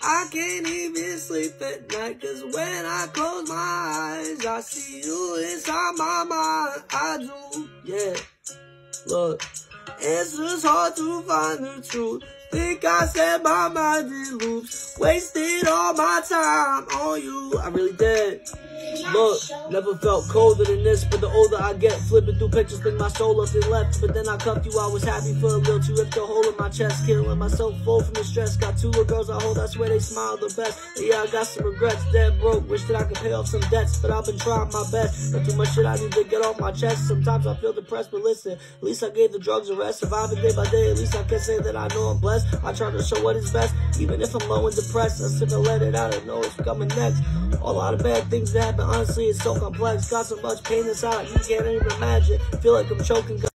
I can't even sleep at night, cause when I close my eyes, I see you inside my mind. I do, yeah. Look, it's just hard to find the truth. Think I set my mind in loops. Wasted all my time on you. I really did. Look, never felt colder than this, but the older I get, flipping through pictures, think my soul up and left. But then I cuffed you, I was happy for a little too. Ripped a hole in my chest, killing myself full from the stress. Got two little girls I hold, I swear they smile the best. But yeah, I got some regrets, dead broke. Wish that I could pay off some debts, but I've been trying my best. Got too much shit I need to get off my chest. Sometimes I feel depressed, but listen, at least I gave the drugs a rest. Surviving day by day, at least I can say that I know I'm blessed. I try to show what is best, even if I'm low and depressed. I still let it out and know it's coming next. A lot of bad things happen, honestly, it's so complex. Got so much pain inside, you can't even imagine. Feel like I'm choking.